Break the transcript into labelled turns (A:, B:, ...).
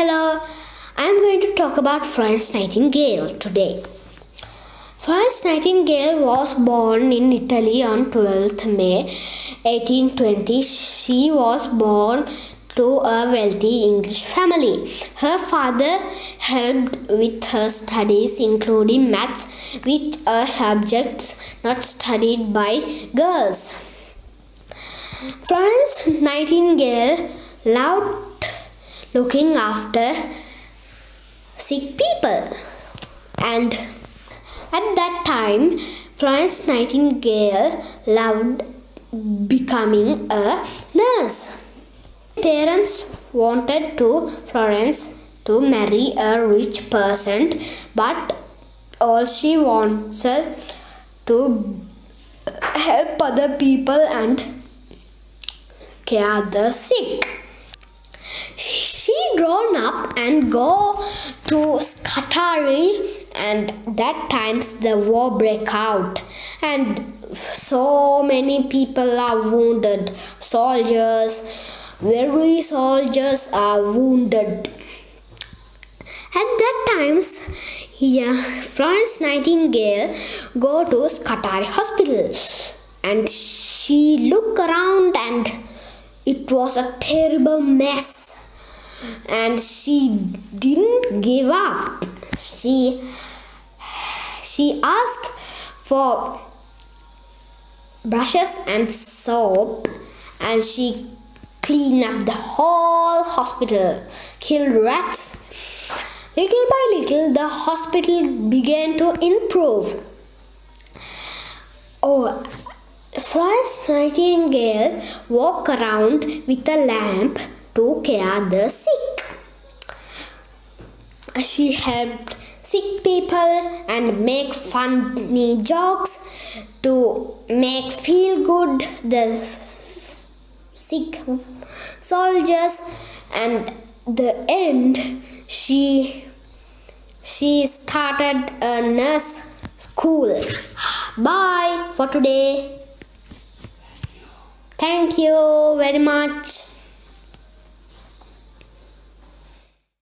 A: Hello, I'm going to talk about Florence Nightingale today. Florence Nightingale was born in Italy on 12th May 1820. She was born to a wealthy English family. Her father helped with her studies, including maths, which are subjects not studied by girls. Florence Nightingale loved looking after sick people. And at that time, Florence Nightingale loved becoming a nurse. Parents wanted to Florence to marry a rich person, but all she wanted to help other people and care the sick grown up and go to Scutari and that times the war break out. And so many people are wounded. Soldiers very soldiers are wounded. At that times yeah florence nightingale go to scutari hospital and she look around and it was a terrible mess and she didn't give up. She she asked for brushes and soap and she cleaned up the whole hospital killed rats. Little by little the hospital began to improve. Oh Florence Nightingale walked around with a lamp to care the sick. She helped sick people and make funny jokes to make feel good. The sick soldiers and the end she she started a nurse school. Bye for today. Thank you very much